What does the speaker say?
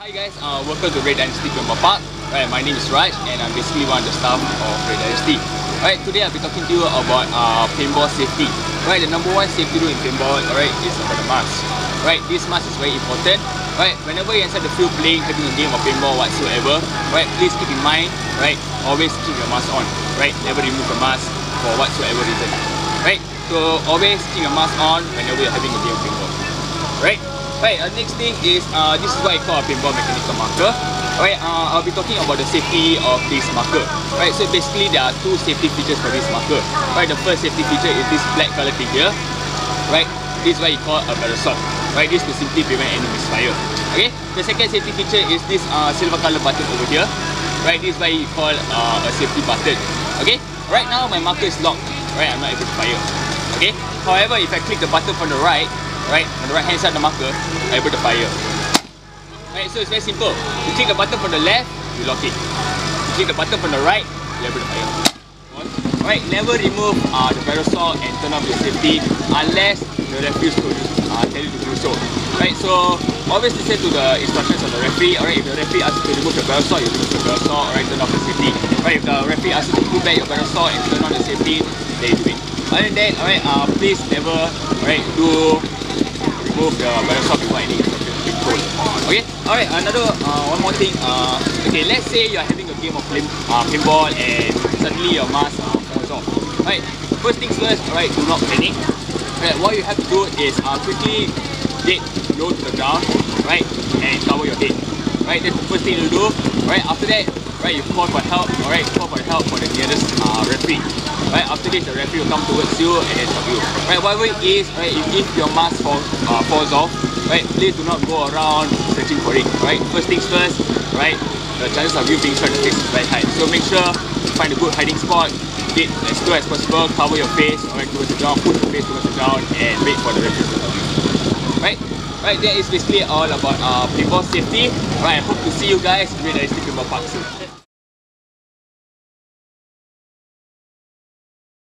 Hi guys, uh, welcome to Red Dynasty Paintball Park. Right, my name is Raj and I'm basically one of the staff of Red Dynasty. Right, today I'll be talking to you about uh, paintball safety. Right, the number one safety rule in paintball, alright, is about the mask. Right, this mask is very important. Right, whenever you're inside the field playing, having a game of paintball whatsoever, right, please keep in mind, right, always keep your mask on. Right, never remove the mask for whatsoever reason. Right, so always keep your mask on whenever you're having a game of paintball. Right. Right, uh, next thing is uh, this is what I call a paintball mechanical marker. Right, uh, I'll be talking about the safety of this marker. Right, so basically there are two safety features for this marker. Right, the first safety feature is this black color thing here. Right, this is what you call a parasol. Right, this to simply prevent any misfire. Okay, the second safety feature is this uh, silver color button over here. Right, this is what you call uh, a safety button. Okay, right now my marker is locked. Right, I'm not able to fire. Okay, however, if I click the button from the right, right, on the right hand side of the marker, I'm able to fire. Right, so it's very simple. You click the button from the left, you lock it. You click the button from the right, you're able to fire. Right, never remove uh, the parasol and turn off your safety unless the referee you, uh, tell you to do so. Right, so always listen to the instructions of the referee. Alright, if the referee asks you to remove the parasol, you remove the parasol. Alright, turn off the safety. Right, if the referee asks you to put back your parasol and turn on the safety, then you do it. Other than that, alright, uh, please never, alright, do remove the told. Okay, alright, another uh, one more thing. Uh, okay, let's say you're having a game of pin, uh, pinball and suddenly your mask uh, falls off. Right, first things first, alright, do not panic. Right, what you have to do is uh, quickly get low to the ground, right, and cover your head. Right, that's the first thing you do. Right, after that, right, you call for help. Alright, call for help for the nearest uh, referee. Right, after this, the referee will come towards you and then stop you. Right, whatever it is, right, if, your mask fall, uh, falls off, right, please do not go around searching for it. Right, first things first, right, the chances of you being shot is very high. So make sure you find a good hiding spot, get as low as possible, cover your face, alright, towards the ground, push your face towards the ground, and wait for the referee to help you. Right? Right, that is basically all about uh, paintball safety. Right, I hope to see you guys in the Paintball Park soon.